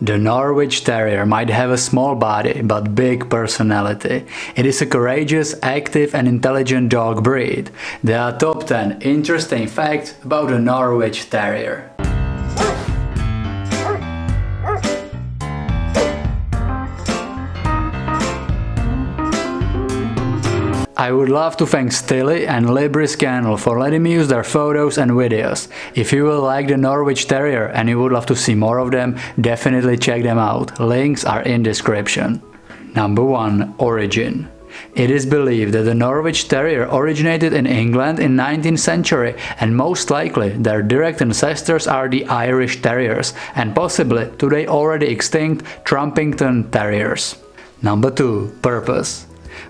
The Norwich Terrier might have a small body but big personality. It is a courageous, active and intelligent dog breed. There are top 10 interesting facts about the Norwich Terrier. I would love to thank Tilly and Libiris Kennel for letting me use their photos and videos. If you will like the Norwich Terrier and you would love to see more of them, definitely check them out. Links are in description. Number 1. Origin it is believed that the Norwich Terrier originated in England in 19th century and most likely their direct ancestors are the Irish Terriers and possibly today already extinct Trumpington Terriers. Number 2. Purpose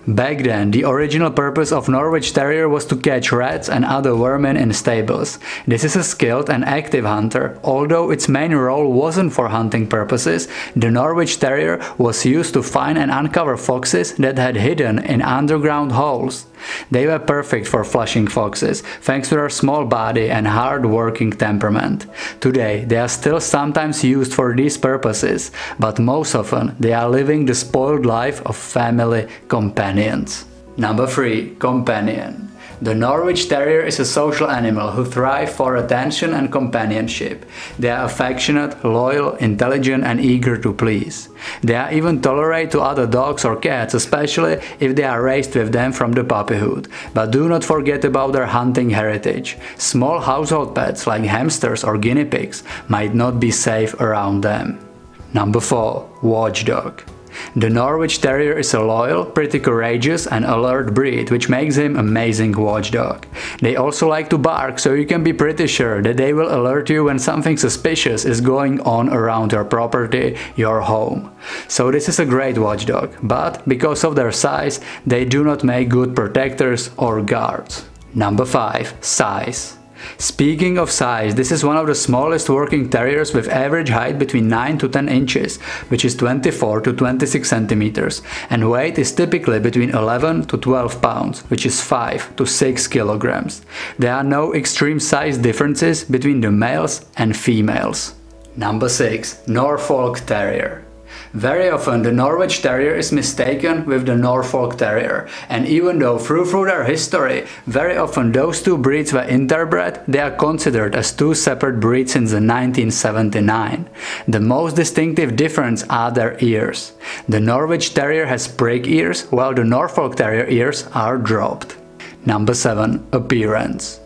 Back then, the original purpose of Norwich Terrier was to catch rats and other vermin in stables. This is a skilled and active hunter. Although its main role wasn't for hunting purposes, the Norwich Terrier was used to find and uncover foxes that had hidden in underground holes. They were perfect for flushing foxes, thanks to their small body and hard-working temperament. Today, they are still sometimes used for these purposes, but most often they are living the spoiled life of family companions. Number 3. Companion the Norwich Terrier is a social animal who thrive for attention and companionship. They are affectionate, loyal, intelligent and eager to please. They are even tolerant to other dogs or cats, especially if they are raised with them from the puppyhood. But do not forget about their hunting heritage. Small household pets like hamsters or guinea pigs might not be safe around them. Number 4. Watchdog the Norwich Terrier is a loyal, pretty courageous and alert breed, which makes him amazing watchdog. They also like to bark, so you can be pretty sure that they will alert you when something suspicious is going on around your property, your home. So this is a great watchdog, but because of their size, they do not make good protectors or guards. Number 5. Size Speaking of size, this is one of the smallest working terriers with average height between 9 to 10 inches, which is 24 to 26 centimeters, and weight is typically between 11 to 12 pounds, which is 5 to 6 kilograms. There are no extreme size differences between the males and females. Number 6. Norfolk Terrier very often the Norwich Terrier is mistaken with the Norfolk Terrier and even though through, through their history very often those two breeds were interbred, they are considered as two separate breeds since 1979. The most distinctive difference are their ears. The Norwich Terrier has prick ears while the Norfolk Terrier ears are dropped. Number 7. Appearance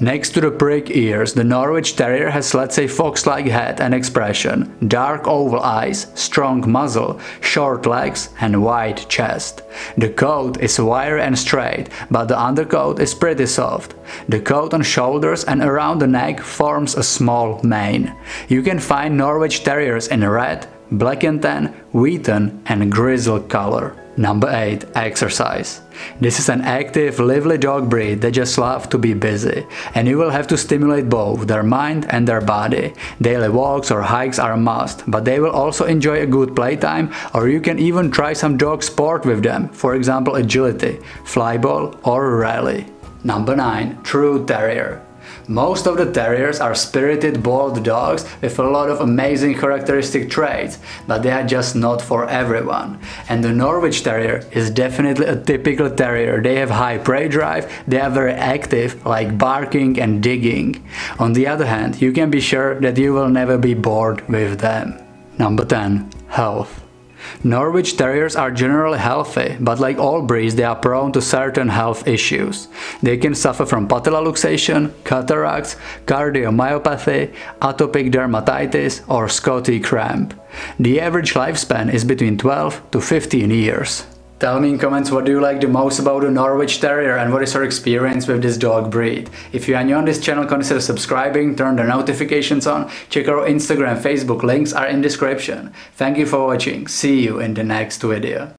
Next to the prick ears, the Norwich Terrier has let's say fox-like head and expression, dark oval eyes, strong muzzle, short legs and wide chest. The coat is wiry and straight, but the undercoat is pretty soft. The coat on shoulders and around the neck forms a small mane. You can find Norwich Terriers in red, black and tan, wheaten and grizzle color. Number 8. Exercise. This is an active, lively dog breed that just love to be busy, and you will have to stimulate both their mind and their body. Daily walks or hikes are a must, but they will also enjoy a good playtime or you can even try some dog sport with them, for example agility, flyball or rally. Number 9. True Terrier. Most of the terriers are spirited bold dogs with a lot of amazing characteristic traits, but they are just not for everyone. And the Norwich Terrier is definitely a typical terrier. They have high prey drive, they are very active, like barking and digging. On the other hand, you can be sure that you will never be bored with them. Number 10. Health Norwich Terriers are generally healthy, but like all breeds they are prone to certain health issues. They can suffer from patella luxation, cataracts, cardiomyopathy, atopic dermatitis or Scottie cramp. The average lifespan is between 12 to 15 years. Tell me in comments what do you like the most about the Norwich Terrier and what is your experience with this dog breed. If you are new on this channel consider subscribing, turn the notifications on, check our Instagram, Facebook, links are in description. Thank you for watching, see you in the next video.